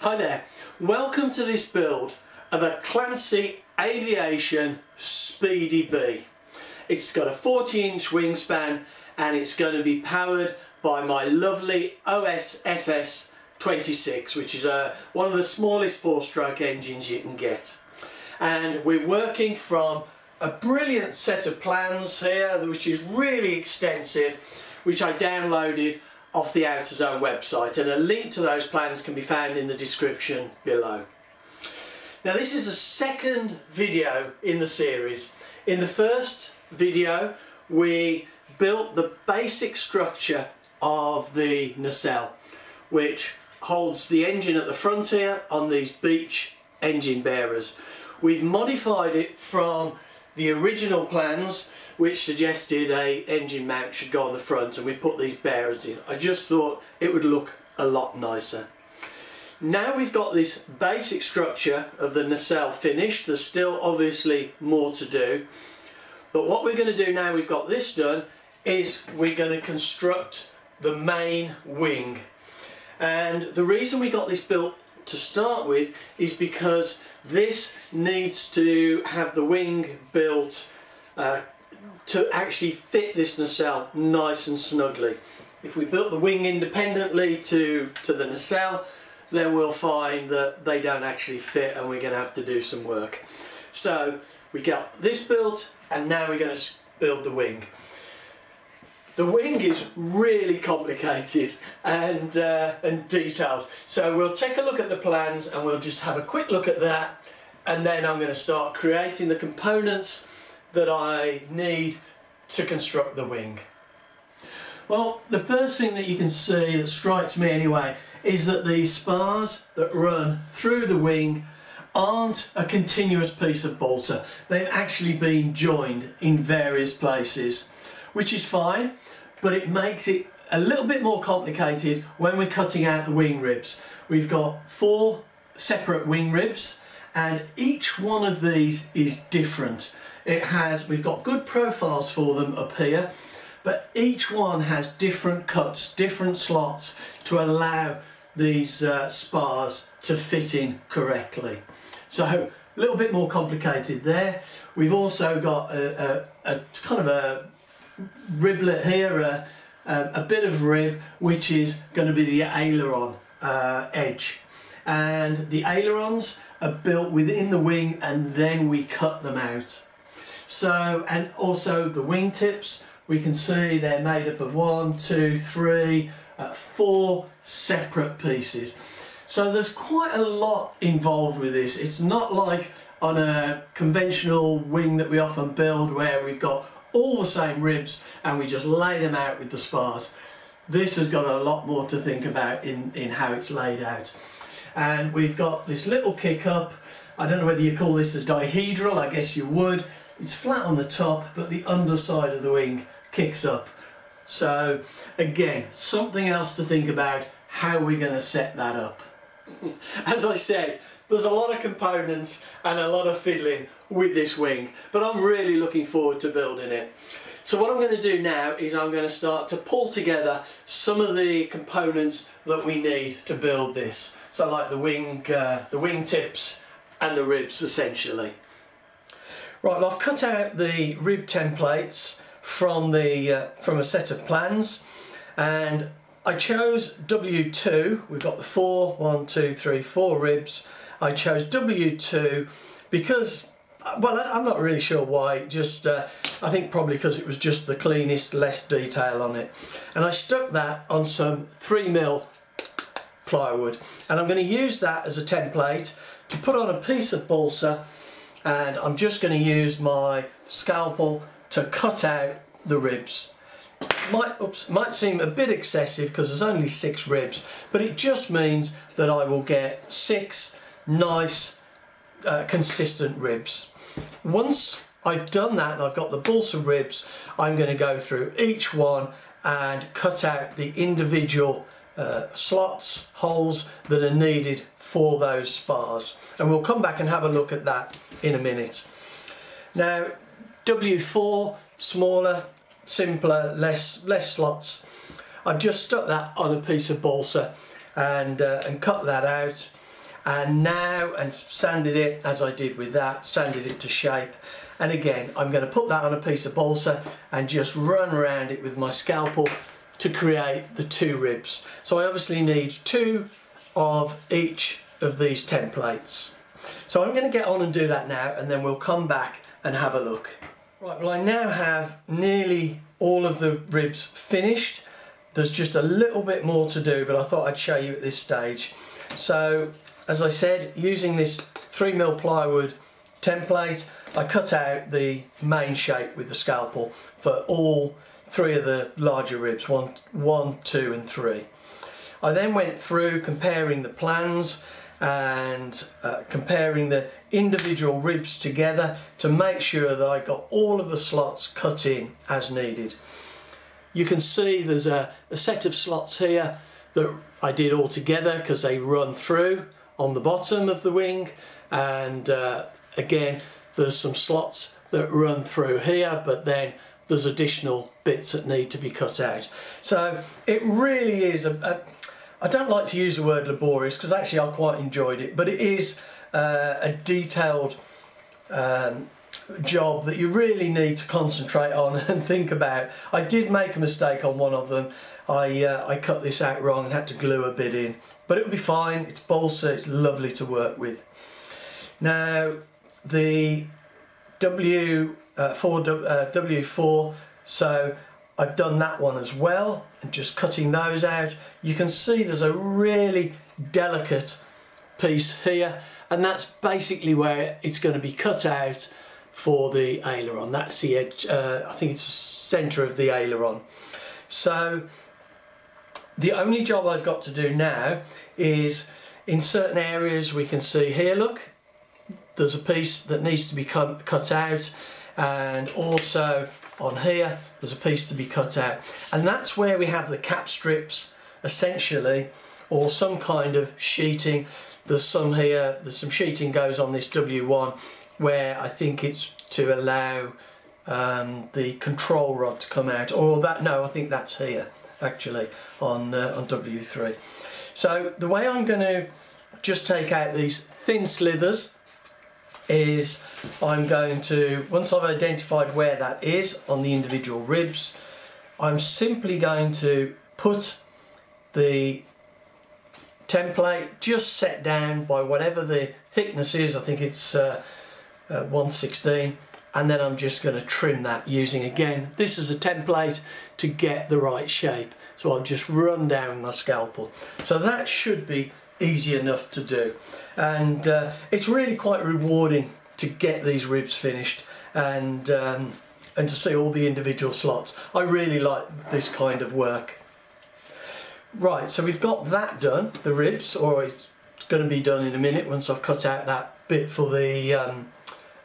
Hi there, welcome to this build of a Clancy Aviation Speedy Bee. It's got a 40 inch wingspan and it's going to be powered by my lovely OSFS 26 which is a, uh, one of the smallest four stroke engines you can get. And we're working from a brilliant set of plans here which is really extensive which I downloaded off the Outerzone website and a link to those plans can be found in the description below. Now this is the second video in the series. In the first video we built the basic structure of the nacelle which holds the engine at the front here on these beech engine bearers. We've modified it from the original plans which suggested a engine mount should go on the front and we put these bearers in. I just thought it would look a lot nicer. Now we've got this basic structure of the nacelle finished, there's still obviously more to do. But what we're going to do now we've got this done is we're going to construct the main wing. And the reason we got this built to start with is because this needs to have the wing built uh, to actually fit this nacelle nice and snugly. If we built the wing independently to, to the nacelle, then we'll find that they don't actually fit and we're going to have to do some work. So we got this built and now we're going to build the wing. The wing is really complicated and, uh, and detailed. So we'll take a look at the plans and we'll just have a quick look at that and then I'm going to start creating the components that I need to construct the wing? Well, the first thing that you can see that strikes me anyway is that these spars that run through the wing aren't a continuous piece of balsa. They've actually been joined in various places, which is fine, but it makes it a little bit more complicated when we're cutting out the wing ribs. We've got four separate wing ribs and each one of these is different. It has, we've got good profiles for them up here, but each one has different cuts, different slots to allow these uh, spars to fit in correctly. So a little bit more complicated there. We've also got a, a, a kind of a riblet here, a, a, bit of rib, which is going to be the aileron uh, edge. And the ailerons are built within the wing and then we cut them out. So, and also the wingtips, we can see they're made up of one, two, three, uh, four separate pieces. So there's quite a lot involved with this. It's not like on a conventional wing that we often build where we've got all the same ribs and we just lay them out with the spars. This has got a lot more to think about in, in how it's laid out. And we've got this little kick up. I don't know whether you call this a dihedral, I guess you would. It's flat on the top, but the underside of the wing kicks up. So again, something else to think about, how we're going to set that up. As I said, there's a lot of components and a lot of fiddling with this wing, but I'm really looking forward to building it. So what I'm going to do now is I'm going to start to pull together some of the components that we need to build this. So like the wing, uh, the wing tips and the ribs essentially. Right, well, I've cut out the rib templates from the uh, from a set of plans and I chose W2, we've got the four, one, two, three, four ribs. I chose W2 because, well, I'm not really sure why, just uh, I think probably because it was just the cleanest, less detail on it. And I stuck that on some 3mm plywood and I'm going to use that as a template to put on a piece of balsa and I'm just going to use my scalpel to cut out the ribs. Might, oops, might seem a bit excessive because there's only six ribs, but it just means that I will get six nice, uh, consistent ribs. Once I've done that and I've got the balsa ribs, I'm going to go through each one and cut out the individual uh, slots, holes that are needed for those spars. And we'll come back and have a look at that in a minute. Now, W4, smaller, simpler, less, less slots. I've just stuck that on a piece of balsa and, uh, and cut that out. and now and sanded it as I did with that sanded it to shape and again I'm going to put that on a piece of balsa and just run around it with my scalpel to create the two ribs. So I obviously need two of each of these templates. So I'm going to get on and do that now and then we'll come back and have a look. Right well I now have nearly all of the ribs finished. There's just a little bit more to do but I thought I'd show you at this stage. So as I said, using this 3mm plywood template, I cut out the main shape with the scalpel for all three of the larger ribs, one, one, two and three. I then went through comparing the plans and uh, comparing the individual ribs together to make sure that I got all of the slots cut in as needed. You can see there's a, a set of slots here that I did all together because they run through on the bottom of the wing and uh, again there's some slots that run through here but then there's additional bits that need to be cut out. So it really is a, a I don't like to use the word laborious because actually I quite enjoyed it but it is uh, a detailed um, job that you really need to concentrate on and think about. I did make a mistake on one of them. I, uh, I cut this out wrong and had to glue a bit in but it'll be fine. It's balsa, it's lovely to work with. Now, the W4, uh, uh, W4, so I've done that one as well, and just cutting those out. You can see there's a really delicate piece here, and that's basically where it's going to be cut out for the aileron. That's the edge, uh, I think it's the centre of the aileron. So the only job I've got to do now is in certain areas we can see here, look, there's a piece that needs to be cut out and also on here there's a piece to be cut out. And that's where we have the cap strips essentially or some kind of sheeting. There's some here there's some sheeting goes on this W1 where I think it's to allow um, the control rod to come out. Or that no I think that's here actually on, uh, on W3. So the way I'm going to just take out these thin slithers is I'm going to, once I've identified where that is on the individual ribs, I'm simply going to put the template just set down by whatever the thickness is, I think it's uh, uh, 116 and then I'm just going to trim that using again this is a template to get the right shape. So I'll just run down my scalpel. So that should be easy enough to do. And uh, it's really quite rewarding to get these ribs finished and um, and to see all the individual slots. I really like this kind of work. Right so we've got that done the ribs or it's going to be done in a minute once I've cut out that bit for the um,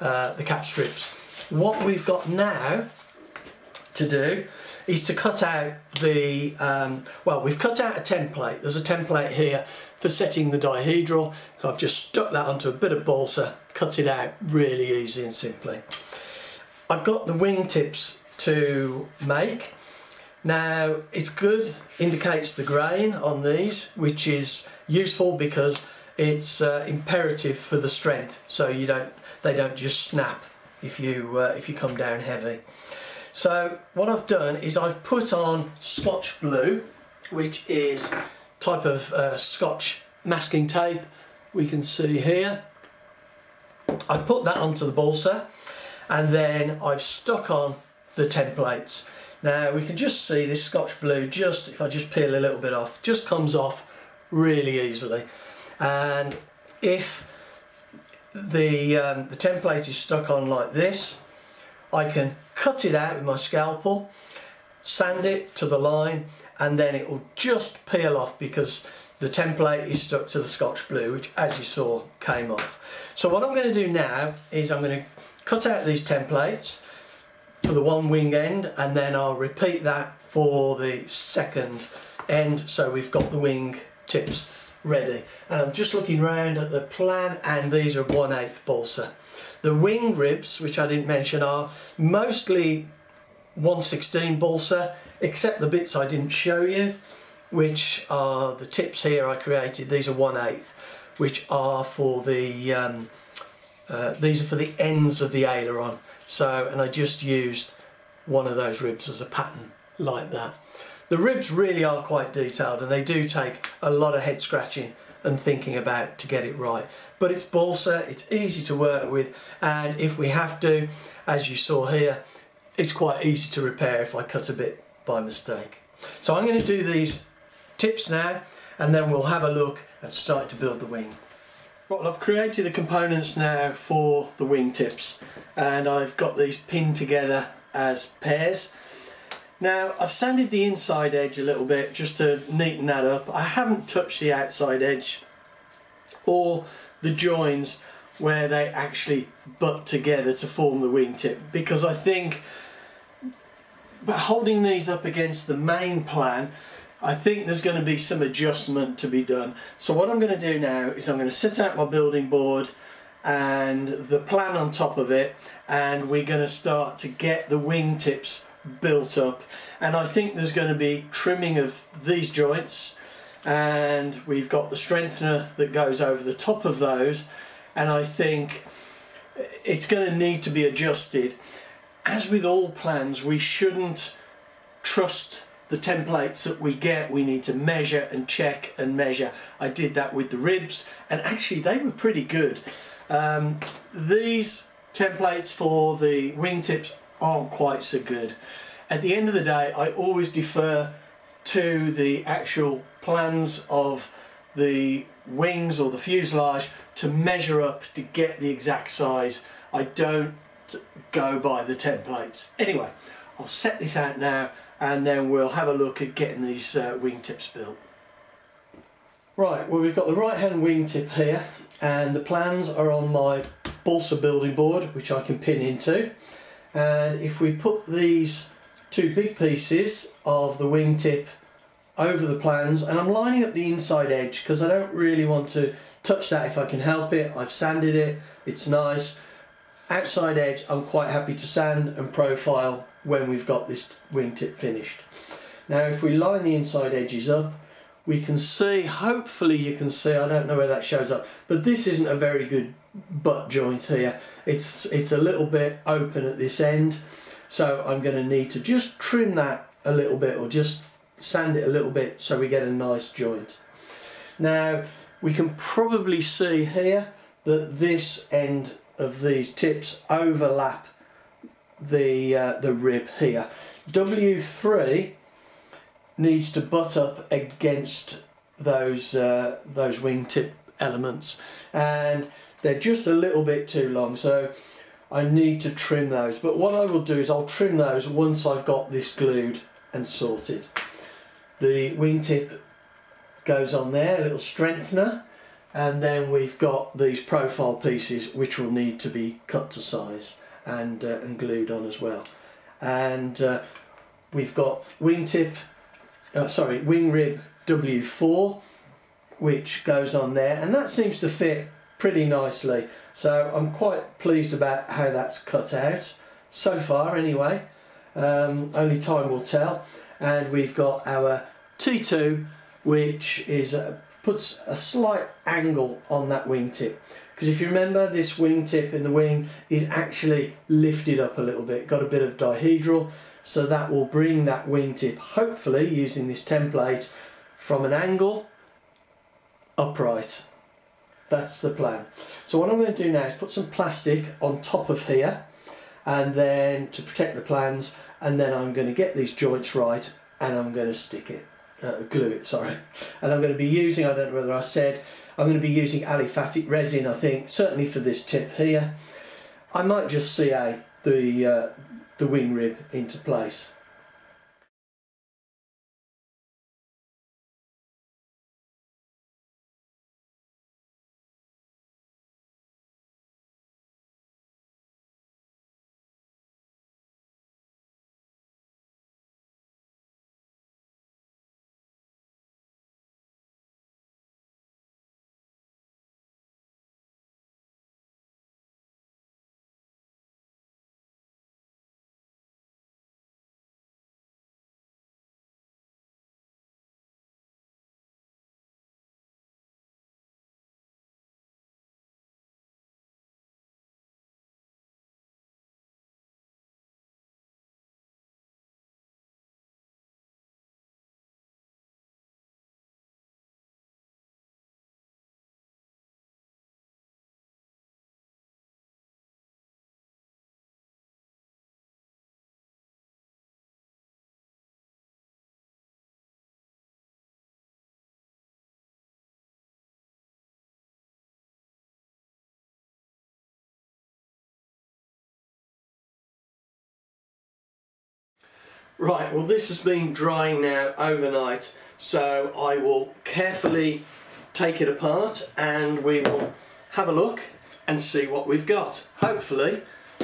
uh, the cap strips. What we've got now to do is to cut out the, um, well we've cut out a template, there's a template here for setting the dihedral, I've just stuck that onto a bit of balsa, cut it out really easy and simply. I've got the wing tips to make, now it's good, indicates the grain on these which is useful because it's uh, imperative for the strength so you don't they don't just snap if you uh, if you come down heavy. So what I've done is I've put on Scotch Blue which is type of uh, Scotch masking tape we can see here. I put that onto the balsa and then I've stuck on the templates. Now we can just see this Scotch Blue just if I just peel a little bit off just comes off really easily. And if the, um, the template is stuck on like this I can cut it out with my scalpel sand it to the line and then it will just peel off because the template is stuck to the Scotch Blue which as you saw came off. So what I'm going to do now is I'm going to cut out these templates for the one wing end and then I'll repeat that for the second end so we've got the wing tips ready. And I'm just looking round at the plan and these are 1 8 balsa. The wing ribs, which I didn't mention, are mostly 116 balsa, except the bits I didn't show you, which are the tips here I created. These are 1 8 which are for the um, uh, these are for the ends of the aileron. So and I just used one of those ribs as a pattern like that. The ribs really are quite detailed and they do take a lot of head scratching and thinking about to get it right. But it's balsa it's easy to work with and if we have to as you saw here it's quite easy to repair if I cut a bit by mistake so I'm going to do these tips now and then we'll have a look and start to build the wing. Well, I've created the components now for the wing tips and I've got these pinned together as pairs. Now I've sanded the inside edge a little bit just to neaten that up. I haven't touched the outside edge or the joins where they actually butt together to form the wingtip because I think but holding these up against the main plan I think there's going to be some adjustment to be done. So what I'm going to do now is I'm going to set out my building board and the plan on top of it and we're going to start to get the wing tips built up and I think there's going to be trimming of these joints and we've got the strengthener that goes over the top of those and I think it's going to need to be adjusted. As with all plans we shouldn't trust the templates that we get. We need to measure and check and measure. I did that with the ribs and actually they were pretty good. Um, these templates for the wingtips aren't quite so good. At the end of the day I always defer to the actual plans of the wings or the fuselage to measure up to get the exact size. I don't go by the templates anyway I'll set this out now and then we'll have a look at getting these uh, wingtips built. Right, well we've got the right hand wingtip here and the plans are on my balsa building board which I can pin into and if we put these two big pieces of the wingtip over the plans and I'm lining up the inside edge because I don't really want to touch that if I can help it. I've sanded it, it's nice. Outside edge I'm quite happy to sand and profile when we've got this wingtip finished. Now if we line the inside edges up we can see, hopefully you can see, I don't know where that shows up, but this isn't a very good butt joint here. It's, it's a little bit open at this end so I'm going to need to just trim that a little bit or just sand it a little bit so we get a nice joint. Now we can probably see here that this end of these tips overlap the, uh, the rib here. W3 needs to butt up against those, uh, those wingtip elements and they're just a little bit too long so I need to trim those but what I will do is I'll trim those once I've got this glued and sorted. The wingtip goes on there, a little strengthener and then we've got these profile pieces which will need to be cut to size and, uh, and glued on as well. And uh, we've got wingtip, uh, sorry, wing rib W4, which goes on there, and that seems to fit pretty nicely. So I'm quite pleased about how that's cut out, so far anyway. Um, only time will tell. And we've got our T2, which is uh, puts a slight angle on that wingtip. Because if you remember, this wingtip in the wing is actually lifted up a little bit, got a bit of dihedral, so that will bring that wingtip, hopefully using this template, from an angle upright. That's the plan. So what I'm going to do now is put some plastic on top of here and then to protect the plans and then I'm going to get these joints right and I'm going to stick it, uh, glue it, sorry. And I'm going to be using, I don't know whether I said, I'm going to be using aliphatic resin I think, certainly for this tip here. I might just CA the, uh, the wing rib into place. Right, well this has been drying now overnight so I will carefully take it apart and we will have a look and see what we've got. Hopefully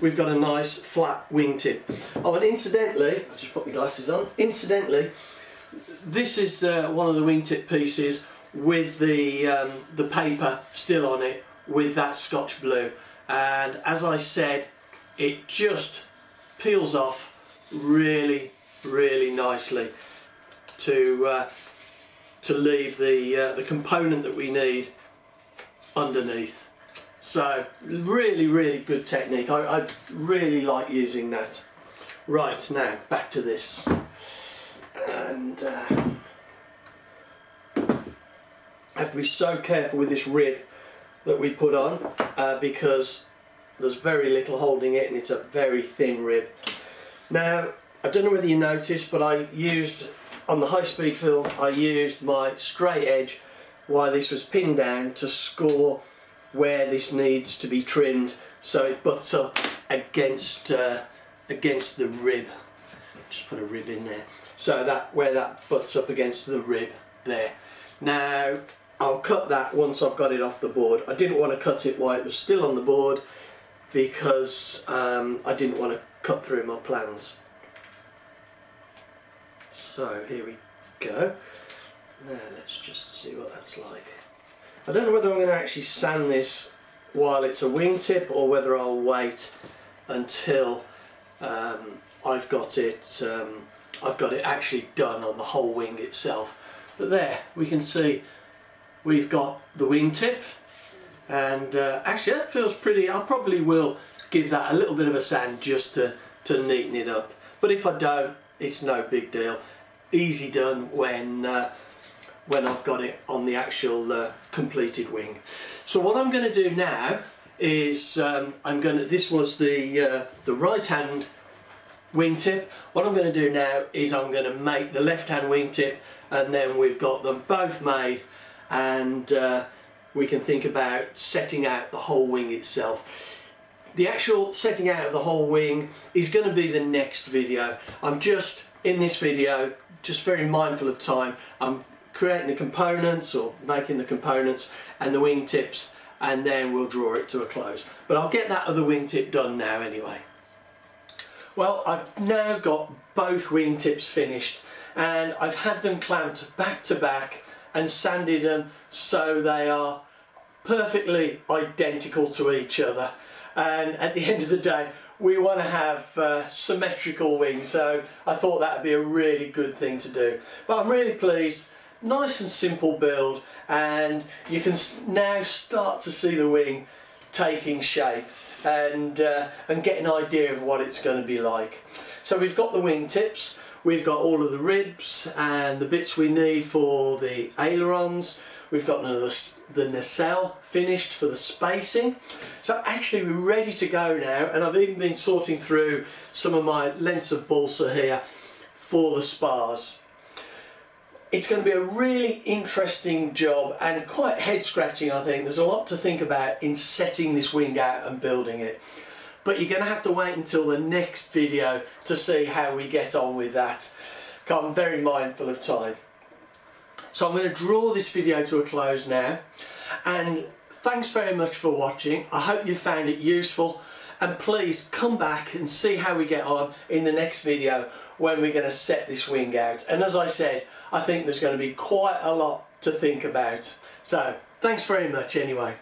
we've got a nice flat wingtip. Oh and incidentally, I'll just put my glasses on, incidentally this is uh, one of the wingtip pieces with the, um, the paper still on it with that Scotch blue and as I said it just peels off really really nicely to uh, to leave the uh, the component that we need underneath. So really really good technique. I, I really like using that. Right now back to this. And uh, I have to be so careful with this rib that we put on uh, because there's very little holding it and it's a very thin rib now I don't know whether you noticed but I used on the high speed film I used my straight edge while this was pinned down to score where this needs to be trimmed so it butts up against uh, against the rib. Just put a rib in there. So that where that butts up against the rib there. Now I'll cut that once I've got it off the board. I didn't want to cut it while it was still on the board because um, I didn't want to cut through my plans so here we go. Now let's just see what that's like. I don't know whether I'm going to actually sand this while it's a wingtip or whether I'll wait until um, I've got it um, I've got it actually done on the whole wing itself. But there we can see we've got the wingtip and uh, actually that feels pretty I probably will give that a little bit of a sand just to, to neaten it up but if I don't it's no big deal easy done when uh, when I've got it on the actual uh, completed wing. So what I'm going to do now is um, I'm going to this was the uh, the right hand wingtip. What I'm going to do now is I'm going to make the left hand wingtip and then we've got them both made and uh, we can think about setting out the whole wing itself. The actual setting out of the whole wing is going to be the next video. I'm just in this video just very mindful of time. I'm creating the components or making the components and the wingtips and then we'll draw it to a close. But I'll get that other wingtip done now anyway. Well, I've now got both wingtips finished and I've had them clamped back to back and sanded them so they are perfectly identical to each other. And at the end of the day, we want to have uh, symmetrical wings. So I thought that would be a really good thing to do. But I'm really pleased. Nice and simple build. And you can now start to see the wing taking shape and uh, and get an idea of what it's going to be like. So we've got the wing tips. We've got all of the ribs and the bits we need for the ailerons. We've got the, the nacelle finished for the spacing. So actually we're ready to go now and I've even been sorting through some of my lengths of balsa here for the spars. It's going to be a really interesting job and quite head scratching I think. There's a lot to think about in setting this wing out and building it. But you're going to have to wait until the next video to see how we get on with that. I'm very mindful of time. So I'm going to draw this video to a close now and thanks very much for watching. I hope you found it useful and please come back and see how we get on in the next video when we're going to set this wing out. And as I said, I think there's going to be quite a lot to think about. So thanks very much anyway.